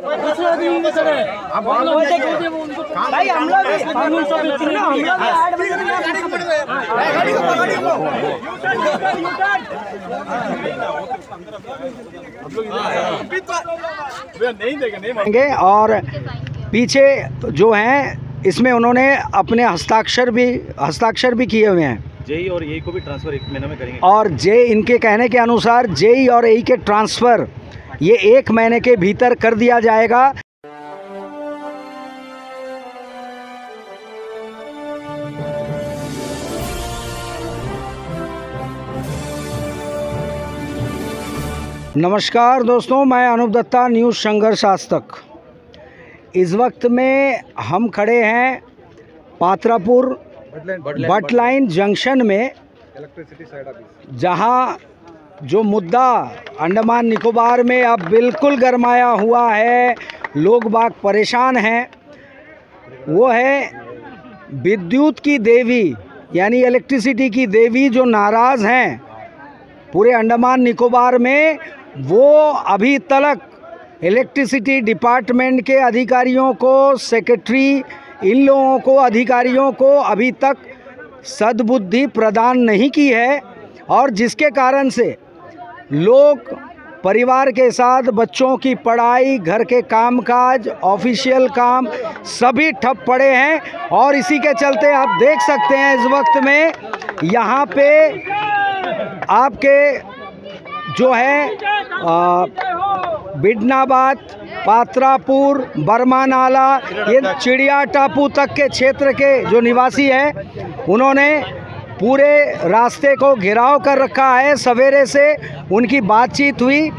हम लोग हम लोग और पीछे जो हैं इसमें उन्होंने अपने हस्ताक्षर भी हस्ताक्षर भी किए हुए हैं। जेई और यही को भी ट्रांसफ़र एक महीने में करेंगे। और जे इनके कहने के अनुसार जेई और ई के ट्रांसफ़र ये एक महीने के भीतर कर दिया जाएगा। नमस्कार दोस्तों मैं अनूप दत्ता न्यूज़ संघर्ष आज तक। इस वक्त में हम खड़े हैं पात्रापुर बट लाइन जंक्शन में जहाँ जो मुद्दा अंडमान निकोबार में अब बिल्कुल गरमाया हुआ है, लोग बाग परेशान हैं। वो है विद्युत की देवी, यानी इलेक्ट्रिसिटी की देवी जो नाराज़ हैं पूरे अंडमान निकोबार में, वो अभी तक इलेक्ट्रिसिटी डिपार्टमेंट के अधिकारियों को सेक्रेटरी इन लोगों को, अधिकारियों को अभी तक सद्बुद्धि प्रदान नहीं की है। और जिसके कारण से लोग परिवार के साथ बच्चों की पढ़ाई, घर के कामकाज, ऑफिशियल काम, सभी ठप पड़े हैं और इसी के चलते आप देख सकते हैं इस वक्त में यहाँ पे आपके जो है बिडनाबाद, पात्रापुर, बर्मा नाला, ये चिड़िया टापू तक के क्षेत्र के जो निवासी हैं, उन्होंने पूरे रास्ते को घेराव कर रखा है सवेरे से उनकी बातचीत हुई।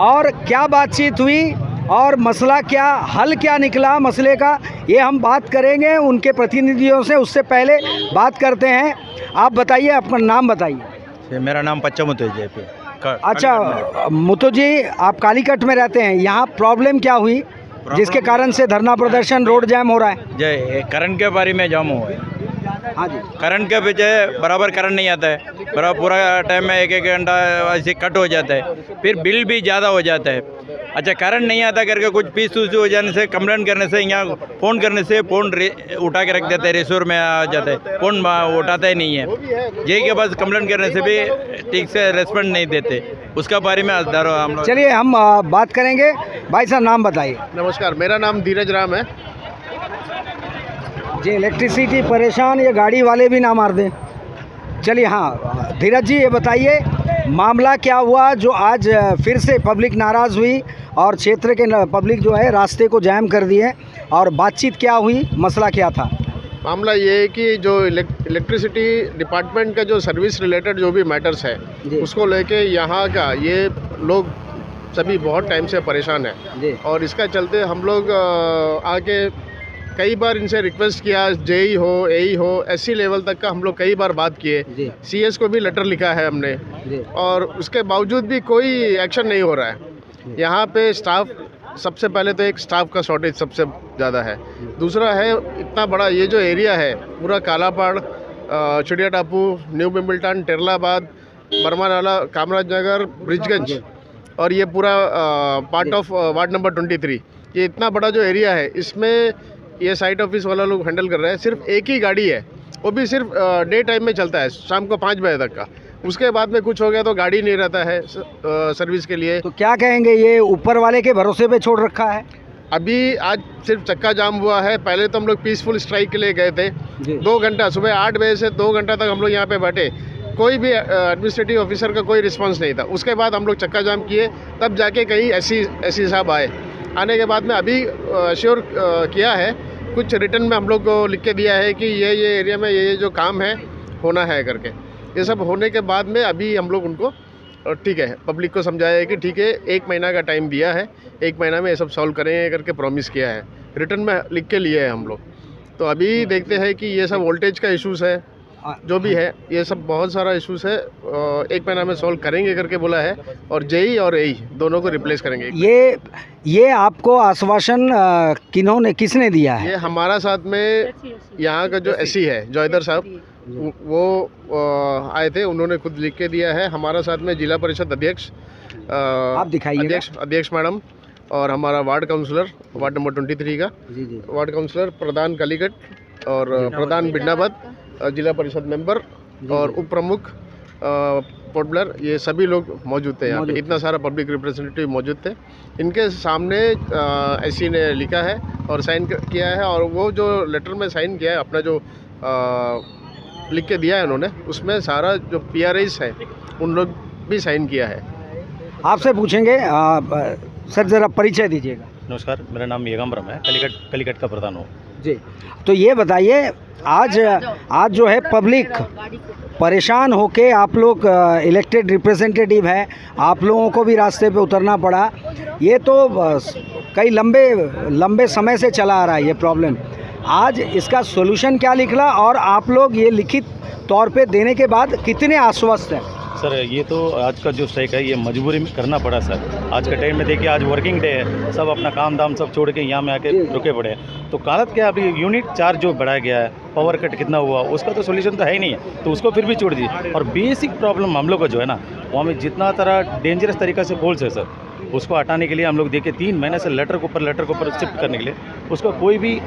और क्या बातचीत हुई और मसला क्या हल क्या निकला मसले का ये हम बात करेंगे उनके प्रतिनिधियों से। उससे पहले बात करते हैं। आप बताइए अपना नाम बताइए। मेरा नाम पच्चमुत है जेपी अच्छा मुतो जी आप कालीकट में रहते हैं। यहाँ प्रॉब्लम क्या हुई? जिसके कारण से धरना प्रदर्शन रोड जैम हो रहा है। जय करंट के बारे में जाम हुआ है। हाँ जी। करंट के पीछे बराबर करंट नहीं आता है। बराबर पूरा टाइम में एक एक घंटा ऐसे कट हो जाता है। फिर बिल भी ज़्यादा हो जाता है। अच्छा करंट नहीं आता करके कुछ पीस उस हो जाने से कंप्लेंट करने से यहाँ फ़ोन करने से फ़ोन उठा के रख देते हैं रिसोर में आ जाता है। फ़ोन उठाता ही नहीं है। यही के पास कंप्लेंट करने से भी ठीक से रेस्पॉन्ड नहीं देते। उसका बारे में दारो हम चलिए हम बात करेंगे। भाई साहब नाम बताइए। नमस्कार मेरा नाम धीरज राम है। जी इलेक्ट्रिसिटी परेशान ये गाड़ी वाले भी ना मार दें। चलिए हाँ धीरज जी ये बताइए मामला क्या हुआ जो आज फिर से पब्लिक नाराज़ हुई और क्षेत्र के पब्लिक जो है रास्ते को जैम कर दिए और बातचीत क्या हुई मसला क्या था? मामला ये है कि जो इलेक्ट्रिसिटी डिपार्टमेंट का जो सर्विस रिलेटेड जो भी मैटर्स है उसको लेके यहाँ का ये लोग सभी बहुत टाइम से परेशान है। और इसका चलते हम लोग आके कई बार इनसे रिक्वेस्ट किया जेई हो ए हो एससी लेवल तक का हम लोग कई बार बात किए। सी सीएस को भी लेटर लिखा है हमने। और उसके बावजूद भी कोई एक्शन नहीं हो रहा है। यहाँ पे स्टाफ सबसे पहले तो एक स्टाफ का शॉर्टेज सबसे ज़्यादा है। दूसरा है इतना बड़ा ये जो एरिया है पूरा कालापाड़ चिड़िया टापू न्यू बिम्बलटन टेरलाबाद बर्मा नाला कामराज नगर ब्रिजगंज। और ये पूरा part of ward number twenty three ये इतना बड़ा जो एरिया है इसमें ये साइट ऑफ़िस वाला लोग हैंडल कर रहे हैं। सिर्फ़ एक ही गाड़ी है। वो भी सिर्फ़ डे टाइम में चलता है शाम को पाँच बजे तक का। उसके बाद में कुछ हो गया तो गाड़ी नहीं रहता है सर्विस के लिए। तो क्या कहेंगे ये ऊपर वाले के भरोसे पे छोड़ रखा है? अभी आज सिर्फ़ चक्का जाम हुआ है। पहले तो हम लोग पीसफुल स्ट्राइक के लिए गए थे। दो घंटा सुबह आठ बजे से दो घंटा तक हम लोग यहाँ पे बैठे। कोई भी एडमिनिस्ट्रेटिव ऑफिसर का कोई रिस्पांस नहीं था। उसके बाद हम लोग चक्का जाम किए। तब जाके कहीं ऐसी ऐसी साहब आए। आने के बाद में अभी श्योर किया है। कुछ रिटर्न में हम लोग को लिख के दिया है कि ये ये एरिया में ये ये जो काम है, होना है करके। ये सब होने के बाद में अभी हम लोग उनको और ठीक है पब्लिक को समझाया है कि ठीक है, एक महीना का टाइम दिया है, एक महीना में ये सब सॉल्व करेंगे करके प्रॉमिस किया है। रिटर्न में लिख के लिए है हम लोग। तो अभी देखते हैं कि ये सब वोल्टेज का इशूज़ है जो भी है ये सब बहुत सारा इश्यूज़ है एक महीना में सॉल्व करेंगे करके बोला है और जेई और एई दोनों को रिप्लेस करेंगे ये ये आपको आश्वासन अ, किन्होंने किसने दिया है? ये हमारा साथ में यहाँ का जो एसी है जॉयदर साहब वो- आए थे उन्होंने खुद लिख के दिया है। हमारा साथ में जिला परिषद अध्यक्ष आप दिखाइएगा। अध्यक्ष अध्यक्ष मैडम और हमारा ward councillor ward number twenty three का। जी जी। वार्ड काउंसलर प्रधान कालीगढ़ और प्रधान बिन्नाबाद अ, जिला परिषद मेंबर और उप प्रमुख पोर्टब्लर ये सभी लोग मौजूद थे यहाँ पे। इतना सारा पब्लिक रिप्रेजेंटेटिव मौजूद थे। इनके सामने एसी ने लिखा है और साइन किया है और वो जो लेटर में साइन किया है अपना जो अ, लिख के दिया है उन्होंने उसमें सारा जो पीआरएस है उन लोग भी साइन किया है। आपसे पूछेंगे आ, सर ज़रा परिचय दीजिएगा। नमस्कार मेरा नाम येगम्बरम है कलिकट कलिकट का प्रधान हूँ। जी। तो ये बताइए, आज आज जो है पब्लिक परेशान होके आप लोग इलेक्टेड रिप्रेजेंटेटिव है, आप लोगों को भी रास्ते पे उतरना पड़ा। ये तो कई लंबे लंबे समय से चला आ रहा है ये प्रॉब्लम आज इसका सोल्यूशन क्या निकला और आप लोग ये लिखित तौर पे देने के बाद कितने आश्वस्त हैं? सर, ये तो आज का जो स्ट्राइक है, ये मजबूरी में करना पड़ा, सर। आज के टाइम में देखिए, आज वर्किंग डे है। सब अपना काम दाम सब छोड़ के यहाँ में आके रुके पड़े हैं। तो कालत क्या अभी यूनिट चार्ज जो बढ़ाया गया है पावर कट कितना हुआ, उसका तो सोल्यूशन तो है ही नहीं। है तो उसको फिर भी छोड़ दीजिए। और बेसिक प्रॉब्लम हम लोग का जो है ना, वो हमें जितना तरह डेंजरस तरीका से पोल्स है सर। उसको हटाने के लिए हम लोग देखे तीन महीने से लेटर के ऊपर लेटर के ऊपर शिफ्ट करने के लिए, उसका कोई भी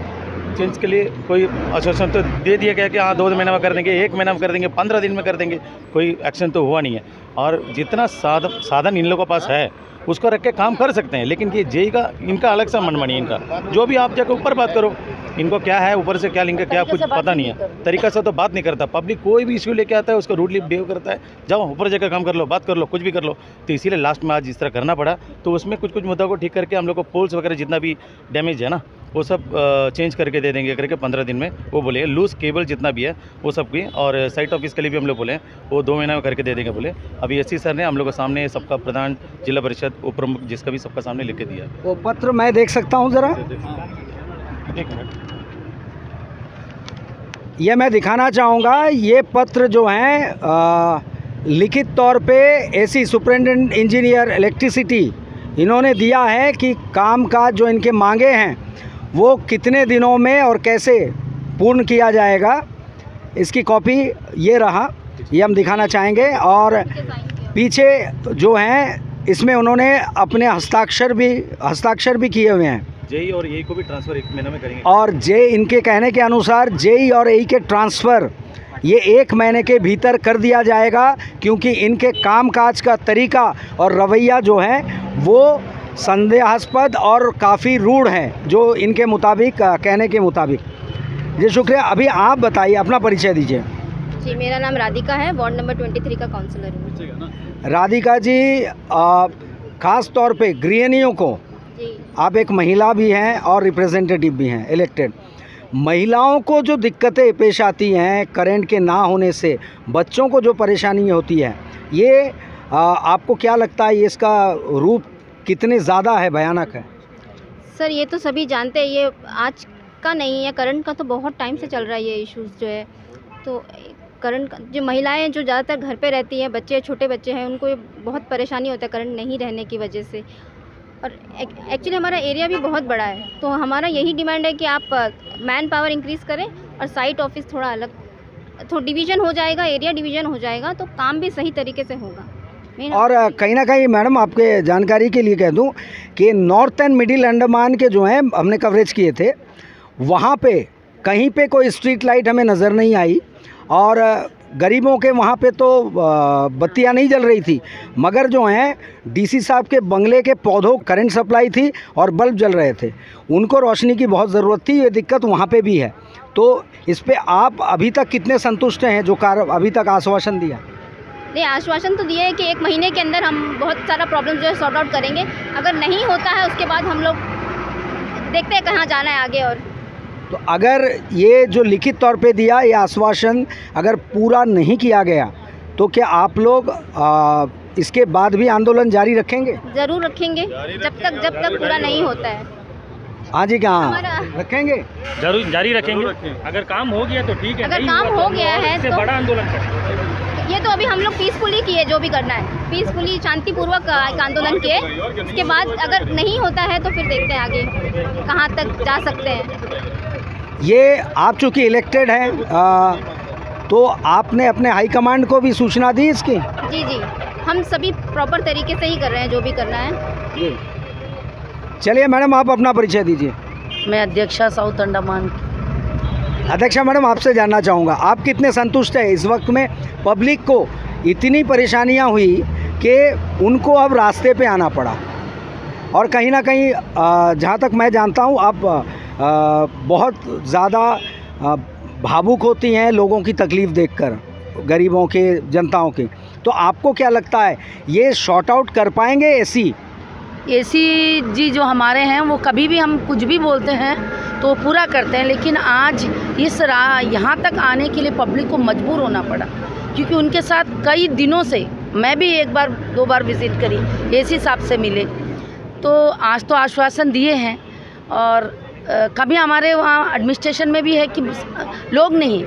चेंज के लिए कोई आश्वासन तो दे दिया गया कि हाँ दो महीने में कर देंगे एक महीना में कर देंगे पंद्रह दिन में कर देंगे कोई एक्शन तो हुआ नहीं है। और जितना साधन साधन इन लोगों के पास है उसको रख के काम कर सकते हैं लेकिन ये जेई का इनका अलग सा मनमानी है इनका। जो भी आप जाकर ऊपर बात करो इनको क्या है ऊपर से क्या लिंक क्या कुछ पता नहीं है। तरीका से तो बात नहीं करता। पब्लिक कोई भी इश्यू लेके आता है उसको रूडली बिहेव करता है जाओ ऊपर जाकर काम कर लो बात कर लो कुछ भी कर लो। तो इसीलिए लास्ट में आज इस तरह करना पड़ा। तो उसमें कुछ कुछ मुद्दा को ठीक करके हम लोग को पोल्स वगैरह जितना भी डैमेज है ना वो सब चेंज करके दे देंगे करके पंद्रह दिन में वो बोले लूज केबल जितना भी है वो सब की और साइट ऑफ़िस के लिए भी हम लोग बोले वो दो महीना में करके दे देंगे बोले। अभी एस सर ने हम लोग के सामने सबका प्रधान जिला परिषद उप प्रमुख जिसका भी सबका सामने लिख के दिया। वो पत्र मैं देख सकता हूँ ज़रा। एक मिनट। ये मैं दिखाना चाहूँगा ये पत्र जो हैं लिखित तौर पे एसी सुपरिटेंडेंट इंजीनियर इलेक्ट्रिसिटी इन्होंने दिया है कि काम काज जो इनके मांगे हैं वो कितने दिनों में और कैसे पूर्ण किया जाएगा इसकी कॉपी ये रहा ये हम दिखाना चाहेंगे। और पीछे जो हैं इसमें उन्होंने अपने हस्ताक्षर भी हस्ताक्षर भी किए हुए हैं। जेई और ए को भी ट्रांसफ़र एक महीने में करेंगे। और जे इनके कहने के अनुसार जेई और ए के ट्रांसफ़र ये एक महीने के भीतर कर दिया जाएगा क्योंकि इनके कामकाज का तरीका और रवैया जो है वो संदेहास्पद और काफ़ी रूढ़ हैं जो इनके मुताबिक कहने के मुताबिक। जी शुक्रिया। अभी आप बताइए अपना परिचय दीजिए। जी मेरा नाम राधिका है वार्ड नंबर 23 का काउंसलर हूँ। राधिका जी खास तौर पे गृहिणियों को जी। आप एक महिला भी हैं और रिप्रेजेंटेटिव भी हैं इलेक्टेड महिलाओं को जो दिक्कतें पेश आती हैं करंट के ना होने से बच्चों को जो परेशानी होती है ये आ, आपको क्या लगता है ये इसका रूप कितने ज़्यादा है, भयानक है? सर, ये तो सभी जानते हैं, ये आज का नहीं है करंट का तो बहुत टाइम से चल रहा है ये इश्यूज़ जो है। तो करंट जो महिलाएँ जो ज़्यादातर घर पे रहती हैं, बच्चे, छोटे बच्चे हैं, उनको बहुत परेशानी होता है करंट नहीं रहने की वजह से। और एक्चुअली हमारा एरिया भी बहुत बड़ा है तो हमारा यही डिमांड है कि आप मैन पावर इंक्रीज़ करें और साइट ऑफ़िस थोड़ा अलग तो डिवीज़न हो जाएगा एरिया डिवीज़न हो जाएगा तो काम भी सही तरीके से होगा। और कहीं ना कहीं, मैडम, आपके जानकारी के लिए कह दूँ कि नॉर्थ एंड मिडिल अंडमान के जो हैं, हमने कवरेज किए थे। वहाँ पे, कहीं पे कोई स्ट्रीट लाइट हमें नज़र नहीं आई। और गरीबों के वहाँ पे तो बत्तियाँ नहीं जल रही थी। मगर जो हैं डीसी साहब के बंगले के पौधों करंट सप्लाई थी और बल्ब जल रहे थे। उनको रोशनी की बहुत ज़रूरत थी, ये दिक्कत वहाँ पे भी है। तो इस पर आप अभी तक कितने संतुष्ट हैं, जो कार अभी तक आश्वासन दिया? नहीं आश्वासन तो दिया है कि एक महीने के अंदर हम बहुत सारा प्रॉब्लम जो है सॉर्ट आउट करेंगे। अगर नहीं होता है उसके बाद हम लोग देखते हैं कहाँ जाना है आगे और। तो अगर ये जो लिखित तौर पे दिया ये आश्वासन अगर पूरा नहीं किया गया तो क्या आप लोग आ, इसके बाद भी आंदोलन जारी रखेंगे? ज़रूर रखेंगे जब तक जब तक पूरा नहीं होता है। हाँ जी कहाँ? रखेंगे? ज़रूर जारी रखेंगे। अगर काम हो गया तो ठीक है अगर काम हो तो गया है तो- बड़ा आंदोलन करेंगे ये तो अभी हम लोग पीसफुली किए जो भी करना है। पीसफुली शांतिपूर्वक एक आंदोलन किए। उसके बाद अगर नहीं होता है तो फिर देखते हैं आगे कहाँ तक जा सकते हैं। ये आप चूँकि इलेक्टेड हैं तो आपने अपने हाईकमांड को भी सूचना दी इसकी? जी जी। हम सभी प्रॉपर तरीके से ही कर रहे हैं जो भी करना है। चलिए मैडम आप अपना परिचय दीजिए। मैं अध्यक्षा साउथ अंडमान की अध्यक्षा मैडम, आपसे जानना चाहूँगा, आप कितने संतुष्ट हैं? इस वक्त में पब्लिक को इतनी परेशानियाँ हुई कि उनको अब रास्ते पे आना पड़ा। और कहीं ना कहीं जहाँ तक मैं जानता हूँ आप बहुत ज़्यादा भावुक होती हैं लोगों की तकलीफ़ देखकर, गरीबों के, जनताओं के। तो आपको क्या लगता है, ये शॉर्ट आउट कर पाएँगे ऐसी एसी जी जो हमारे हैं, वो कभी भी हम कुछ भी बोलते हैं तो पूरा करते हैं लेकिन आज इस राह यहाँ तक आने के लिए पब्लिक को मजबूर होना पड़ा क्योंकि उनके साथ कई दिनों से मैं भी एक बार दो बार विज़िट करी एसी साहब से मिले। तो आज तो आश्वासन दिए हैं और अ, कभी हमारे वहाँ एडमिनिस्ट्रेशन में भी है कि लोग नहीं।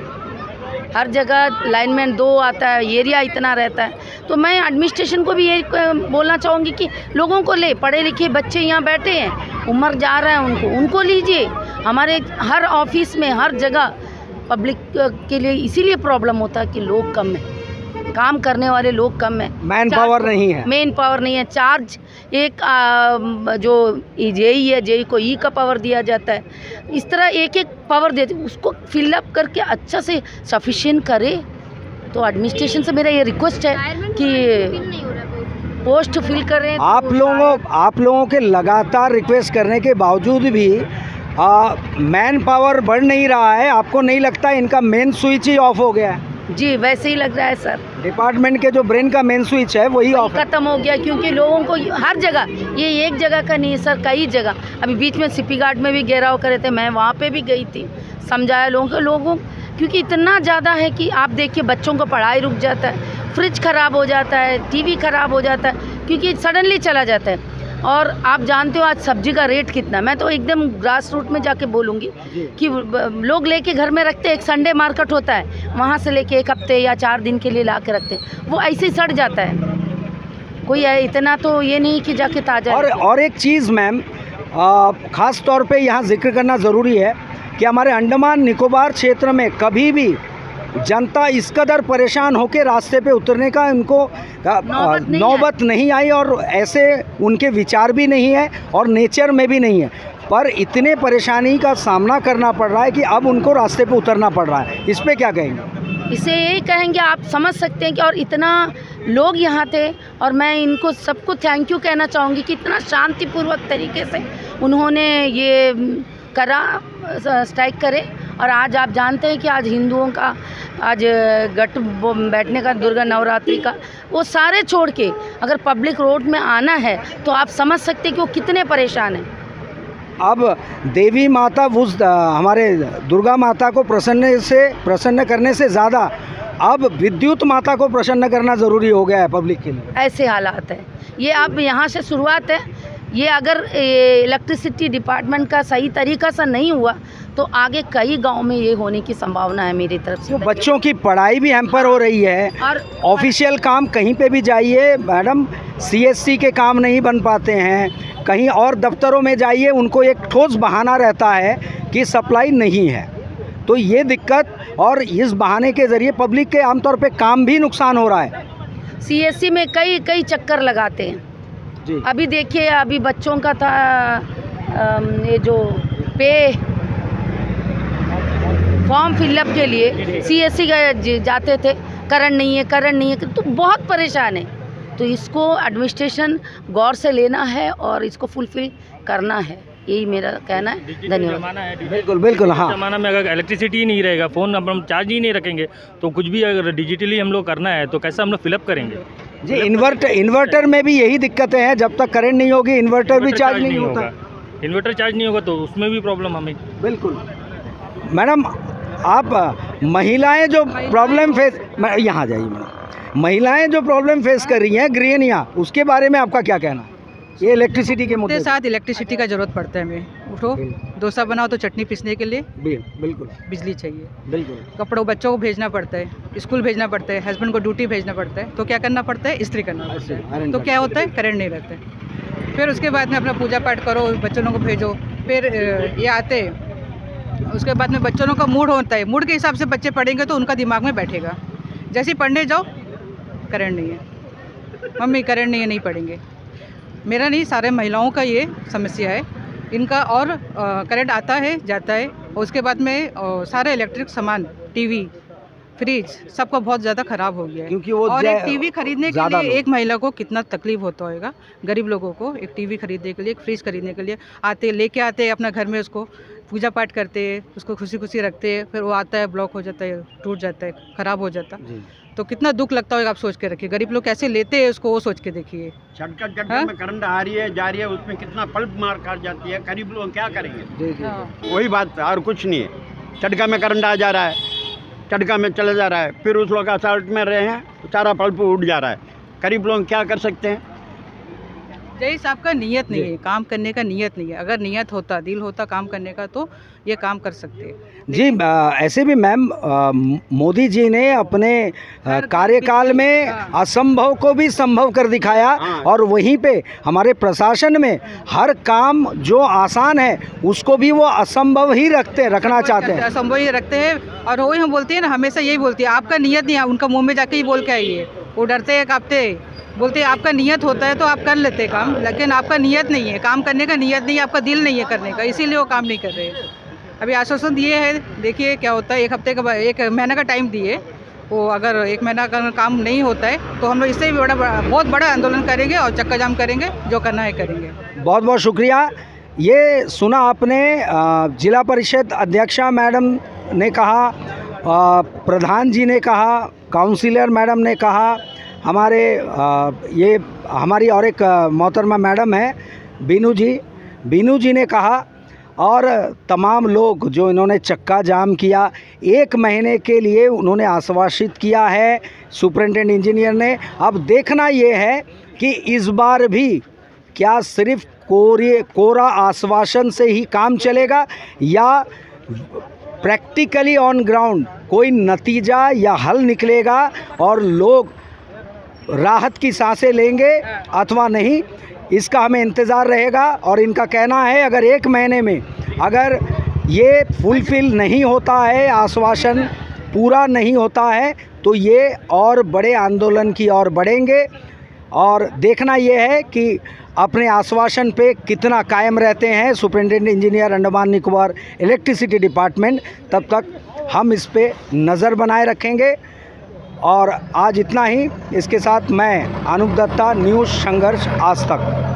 हर जगह लाइनमैन दो आता है एरिया इतना रहता है। तो मैं एडमिनिस्ट्रेशन को भी ये बोलना चाहूँगी कि लोगों को ले पढ़े लिखे बच्चे यहाँ बैठे हैं उम्र जा रहा है उनको उनको लीजिए। हमारे हर ऑफ़िस में हर जगह पब्लिक के लिए इसीलिए प्रॉब्लम होता है कि लोग कम हैं। काम करने वाले लोग कम हैं। मैन पावर नहीं है। मेन पावर नहीं है। चार्ज एक आ, जो जेई है जेई को ई का पावर दिया जाता है। इस तरह एक एक पावर देते उसको फिलअप करके अच्छा से सफिशिएंट करे। तो एडमिनिस्ट्रेशन से मेरा ये रिक्वेस्ट है कि पोस्ट फिल करें तो आप लोगों आप लोगों के लगातार रिक्वेस्ट करने के बावजूद भी मैन पावर बढ़ नहीं रहा है आपको नहीं लगता इनका मेन स्विच ही ऑफ़ हो गया है? जी वैसे ही लग रहा है सर डिपार्टमेंट के जो ब्रेन का मेन स्विच है वही ऑफ़ खत्म हो गया क्योंकि लोगों को हर जगह ये एक जगह का नहीं है सर कई जगह। अभी बीच में सिपी घाट में भी घेराव करे थे मैं वहाँ पे भी गई थी समझाया लोगों को लोगों क्योंकि इतना ज़्यादा है कि आप देखिए बच्चों को पढ़ाई रुक जाता है फ्रिज ख़राब हो जाता है टीवी ख़राब हो जाता है क्योंकि सडनली चला जाता है। और आप जानते हो आज सब्ज़ी का रेट कितना मैं तो एकदम ग्रास रूट में जाके बोलूँगी कि लोग लेके घर में रखते एक संडे मार्केट होता है वहाँ से लेके एक हफ़्ते या चार दिन के लिए ला के रखते वो ऐसे ही सड़ जाता है। कोई है इतना तो ये नहीं कि जाके ताज़ा और और एक चीज़ मैम खास तौर पे यहाँ ज़िक्र करना ज़रूरी है कि हमारे अंडमान निकोबार क्षेत्र में कभी भी जनता इस कदर परेशान होकर रास्ते पे उतरने का उनको आ, नौबत नहीं नौबत नहीं आई और ऐसे उनके विचार भी नहीं है और नेचर में भी नहीं है। पर इतने परेशानी का सामना करना पड़ रहा है कि अब उनको रास्ते पे उतरना पड़ रहा है। इस पर क्या कहेंगे? इसे यही कहेंगे आप समझ सकते हैं कि और इतना लोग यहाँ थे और मैं इनको सबको थैंक यू कहना चाहूँगी कि इतना शांतिपूर्वक तरीके से उन्होंने ये करा स्ट्राइक करे। और आज आप जानते हैं कि आज हिंदुओं का आज गट बैठने का दुर्गा नवरात्रि का वो सारे छोड़ के अगर पब्लिक रोड में आना है तो आप समझ सकते हैं कि वो कितने परेशान हैं। अब देवी माता उस हमारे दुर्गा माता को प्रसन्न से प्रसन्न करने से ज़्यादा अब विद्युत माता को प्रसन्न करना ज़रूरी हो गया है पब्लिक के लिए। ऐसे हालात हैं। ये अब यहाँ से शुरुआत है। ये अगर इलेक्ट्रिसिटी डिपार्टमेंट का सही तरीका से नहीं हुआ तो आगे कई गाँव में ये होने की संभावना है मेरी तरफ़ से। तो बच्चों की पढ़ाई भी हेम्पर हो रही है। और ऑफिशियल काम कहीं पे भी जाइए मैडम सीएससी के काम नहीं बन पाते हैं। कहीं और दफ्तरों में जाइए उनको एक ठोस बहाना रहता है कि सप्लाई नहीं है। तो ये दिक्कत और इस बहाने के ज़रिए पब्लिक के आमतौर पे काम भी नुकसान हो रहा है। सीएससी में कई कई चक्कर लगाते हैं। जी। अभी देखिए अभी बच्चों का था ये जो पे फॉर्म फिलअप के लिए सीएससी जाते थे। करंट नहीं है करंट नहीं है तो बहुत परेशान है। तो इसको एडमिनिस्ट्रेशन गौर से लेना है और इसको फुलफिल करना है। यही मेरा कहना है। धन्यवाद। बिल्कुल बिल्कुल हाँ। जमाना में अगर इलेक्ट्रिसिटी ही नहीं रहेगा फ़ोन अब हम चार्ज ही नहीं रखेंगे तो कुछ भी अगर डिजिटली हम लोग करना है तो कैसे हम लोग फिलअप करेंगे? जी इन्वर्टर इन्वर्टर में भी यही दिक्कतें हैं जब तक करंट नहीं होगी इन्वर्टर भी चार्ज नहीं होता। होगा। इन्वर्टर चार्ज नहीं होगा तो उसमें भी प्रॉब्लम हमें। बिल्कुल। मैडम आप महिलाएँ जो प्रॉब्लम फेस मैं यहाँ जाइए मैडम। महिलाएँ जो प्रॉब्लम फेस कर रही हैं गृहणियाँ उसके बारे में आपका क्या कहना? है ये इलेक्ट्रिसिटी के मुद्दे साथ इलेक्ट्रिसिटी का ज़रूरत पड़ता है हमें। उठो डोसा बनाओ तो चटनी पीसने के लिए बिल्कुल। बिजली चाहिए। बिल्कुल। कपड़ों बच्चों को भेजना पड़ता है स्कूल भेजना पड़ता है हस्बैंड को ड्यूटी भेजना पड़ता है तो क्या करना पड़ता है? स्त्री करना पड़ता है। तो क्या होता है? करंट नहीं रहता है। फिर उसके बाद में अपना पूजा पाठ करो बच्चों को भेजो फिर ये आते उसके बाद में बच्चों का मूड होता है। मूड के हिसाब से बच्चे पढ़ेंगे तो उनका दिमाग में बैठेगा। जैसे पढ़ने जाओ करंट नहीं है। मम्मी करंट नहीं है, नहीं पढ़ेंगे। मेरा नहीं, सारे महिलाओं का ये समस्या है। इनका और करंट आता है, जाता है। उसके बाद में सारे इलेक्ट्रिक सामान टीवी फ्रिज सबका बहुत ज़्यादा ख़राब हो गया है। क्योंकि वो और एक टीवी खरीदने के लिए एक महिला को कितना तकलीफ़ होता होगा गरीब लोगों को एक टीवी खरीदने के लिए एक फ्रिज खरीदने के लिए आते लेके आते हैं अपना घर में उसको पूजा पाठ करते हैं उसको खुशी खुशी रखते हैं फिर वो आता है ब्लॉक हो जाता है टूट जाता है ख़राब हो जाता। है तो कितना दुख लगता होगा आप सोच के रखिए। गरीब लोग कैसे लेते हैं उसको वो सोच के देखिए। झटका झटका हाँ? में करंट आ रही है जा रही है उसमें कितना पल्प मार काट जाती है गरीब लोग क्या करेंगे? वही बात और कुछ नहीं है। झटका में करंट आ जा रहा है। झटका में चला जा रहा है, फिर उस लोग असल्ट में रहे हैं, सारा पल्प उठ जा रहा है। गरीब लोग क्या कर सकते हैं? जय साहब का नियत नहीं है काम करने का नियत नहीं है। अगर नियत होता दिल होता काम करने का तो ये काम कर सकते हैं। जी अ, ऐसे भी मैम मोदी जी ने अपने कार्यकाल में हाँ। असंभव को भी संभव कर दिखाया हाँ। और वहीं पे हमारे प्रशासन में हर काम जो आसान है उसको भी वो असंभव ही रखते रखना चाहते हैं असंभव ही रखते हैं और वही हम बोलते हैं ना हमेशा यही बोलती है आपका नियत नहीं है उनका मुँह में जाके ही बोल के आइए। वो डरते हैं कांपते हैं। बोलते आपका नियत होता है तो आप कर लेते काम, लेकिन आपका नियत नहीं है। काम करने का नियत नहीं है आपका दिल नहीं है करने का, इसीलिए वो काम नहीं कर रहे। अभी आश्वासन दिए है, देखिए क्या होता है, एक हफ़्ते का एक महीने का टाइम दिए। वो अगर एक महीना का काम नहीं होता है तो हम लोग इससे भी बड़ा बहुत बड़ा आंदोलन करेंगे और चक्का जाम करेंगे, जो करना है करेंगे। बहुत बहुत शुक्रिया। ये सुना आपने जिला परिषद अध्यक्षा मैडम ने कहा प्रधान जी ने कहा, काउंसिलर मैडम ने कहा हमारे ये हमारी और एक मोहतरमा मैडम है, बीनू जी। बीनू जी ने कहा, और तमाम लोग जो इन्होंने चक्का जाम किया, एक महीने के लिए उन्होंने आश्वासित किया है, सुपरिटेंडेंट इंजीनियर ने। अब देखना ये है कि इस बार भी क्या सिर्फ़ कोरे कोरा आश्वासन से ही काम चलेगा, या प्रैक्टिकली ऑन ग्राउंड कोई नतीजा या हल निकलेगा, और लोग राहत की साँसें लेंगे अथवा नहीं, इसका हमें इंतज़ार रहेगा और इनका कहना है, अगर एक महीने में अगर ये फुलफिल नहीं होता है, आश्वासन पूरा नहीं होता है तो ये और बड़े आंदोलन की ओर बढ़ेंगे। और देखना ये है कि अपने आश्वासन पे कितना कायम रहते हैं superintendent engineer Andaman Nicobar electricity department, तब तक हम इस पर नज़र बनाए रखेंगे। और आज इतना ही इसके साथ मैं अनूप दत्ता न्यूज़ संघर्ष आज तक।